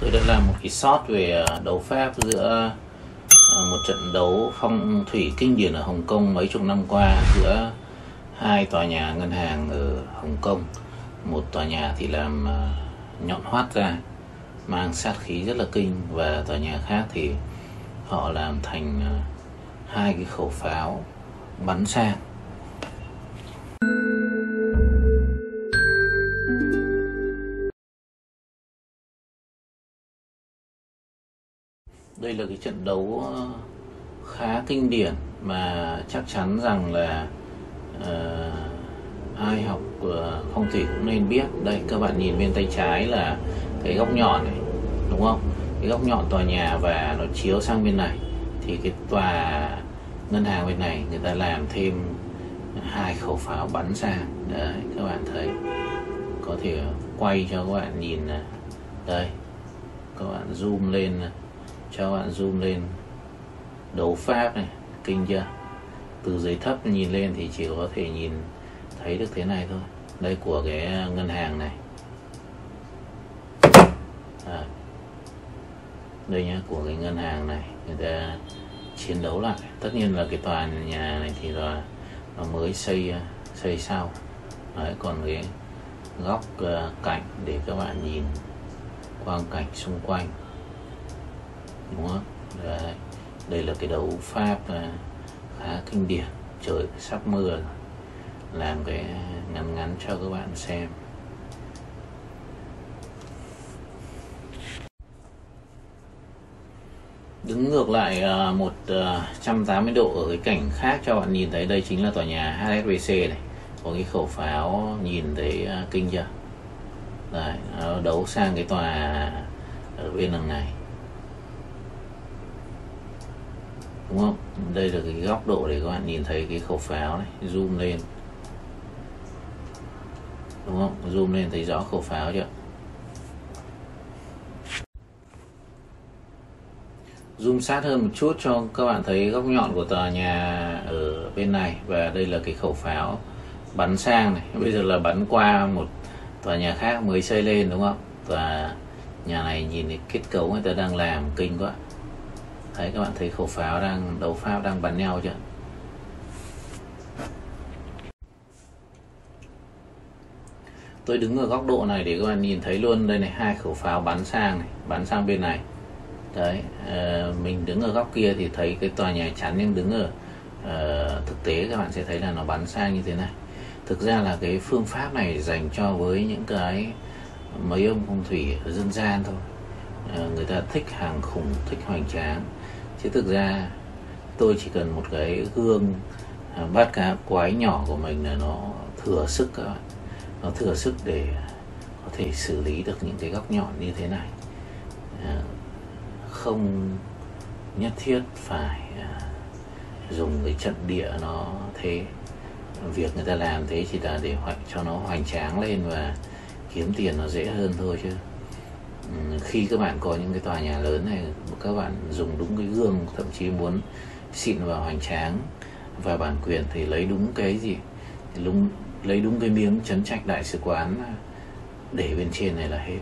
tôi đã làm một cái shot về à, đấu pháp giữa à, một trận đấu phong thủy kinh điển ở Hồng Kông mấy chục năm qua giữa hai tòa nhà ngân hàng ở Hồng Kông. Một tòa nhà thì làm à, nhọn hoắt ra, mang sát khí rất là kinh, và tòa nhà khác thì họ làm thành hai cái khẩu pháo bắn sang. Đây là cái trận đấu ờ, khá kinh điển mà chắc chắn rằng là uh, ai học ờ, phong thủy cũng nên biết. Đây các bạn nhìn bên tay trái là cái góc nhọn này đúng không? Cái góc nhọn tòa nhà và nó chiếu sang bên này. Thì cái tòa ngân hàng bên này người ta làm thêm hai khẩu pháo bắn sang. Đấy các bạn thấy. Có thể quay cho các bạn nhìn này. đây các bạn zoom lên này cho bạn zoom lên. Đấu pháp này kinh chưa? Từ dưới thấp nhìn lên thì chỉ có thể nhìn thấy được thế này thôi. Đây của cái ngân hàng này. À, đây nhá của cái ngân hàng này. Người ta chiến đấu lại. Tất nhiên là cái tòa nhà này thì là nó mới xây xây sau. Đấy còn cái góc uh, cạnh để các bạn nhìn quang cảnh xung quanh đúng không? Đấy đây là cái đấu pháp à, khá kinh điển. Trời sắp mưa rồi. làm cái ngắn ngắn cho các bạn xem. Đứng ngược lại à, 180 à, độ ở cái cảnh khác cho bạn nhìn thấy đây chính là tòa nhà HSBC này. Có cái khẩu pháo nhìn thấy à, kinh chưa? Đấy, nó đấu sang cái tòa ở bên đằng này. Đúng không? Đây là cái góc độ để các bạn nhìn thấy cái khẩu pháo này, zoom lên. Đúng không? Zoom lên thấy rõ khẩu pháo chưa? Zoom sát hơn một chút cho các bạn thấy góc nhọn của tòa nhà ở bên này. Và đây là cái khẩu pháo bắn sang này. Bây giờ là bắn qua một tòa nhà khác mới xây lên, đúng không? Và nhà này nhìn cái kết cấu người ta đang làm kinh quá thấy các bạn thấy khẩu pháo đang đấu pháp đang bắn nhau chưa? Tôi đứng ở góc độ này để các bạn nhìn thấy luôn. Đây này hai khẩu pháo bắn sang này bắn sang bên này. Đấy ờ, mình đứng ở góc kia thì thấy cái tòa nhà chắn nhưng đứng ở ờ, thực tế các bạn sẽ thấy là nó bắn sang như thế này. Thực ra là cái phương pháp này dành cho với những cái mấy ông phong thủy dân gian thôi. Ờ, người ta thích hàng khủng thích hoành tráng chứ thực ra, tôi chỉ cần một cái gương à, bát cá quái nhỏ của mình là nó thừa sức các bạn. Nó thừa sức để có thể xử lý được những cái góc nhọn như thế này. À, không nhất thiết phải à, dùng cái trận địa nó thế. Việc người ta làm thế chỉ là để cho nó hoành tráng lên và kiếm tiền nó dễ hơn thôi chứ khi các bạn có những cái tòa nhà lớn này, các bạn dùng đúng cái gương, thậm chí muốn xịn và hoành tráng và bản quyền thì lấy đúng cái gì? Thì đúng lấy đúng cái miếng chấn trạch đại sứ quán để bên trên này là hết.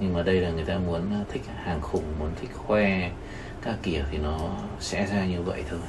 Nhưng mà đây là người ta muốn thích hàng khủng, muốn thích khoe các kiểu thì nó sẽ ra như vậy thôi.